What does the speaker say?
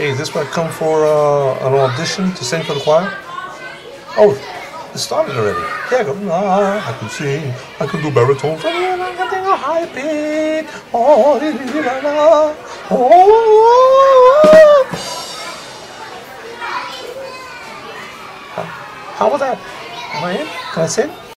Hey, is this where I come for uh, an audition to sing for the choir? Oh, it started already. Yeah, go. Ah, I can sing. I can do baritone. I can sing a high pitch. Oh, di, la, la. oh. oh, oh, oh how was that? Am I in? Can I sing?